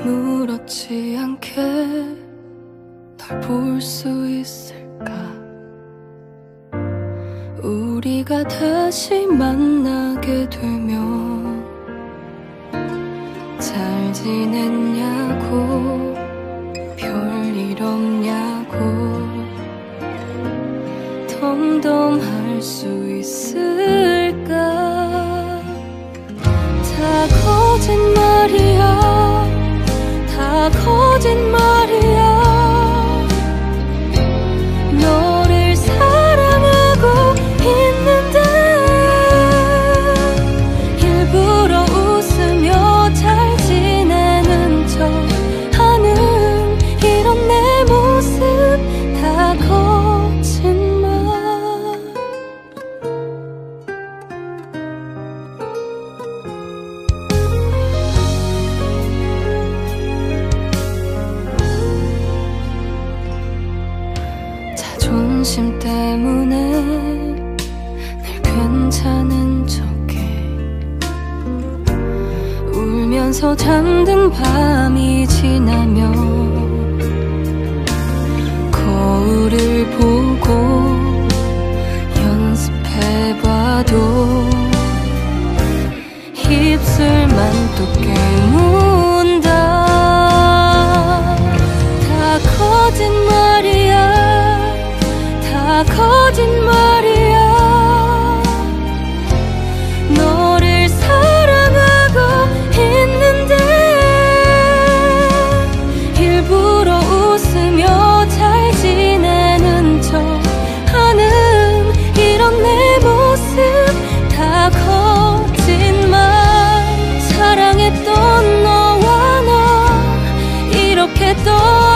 아무렇지 않게 널 볼 수 있을까? 우리가 다시 만나게 되면 잘 지냈냐고 별일 없냐고 덤덤한 당신 때문에 늘 괜찮은 척해. 울면서 잠든 밤이 지나며 거울을 보고 todo.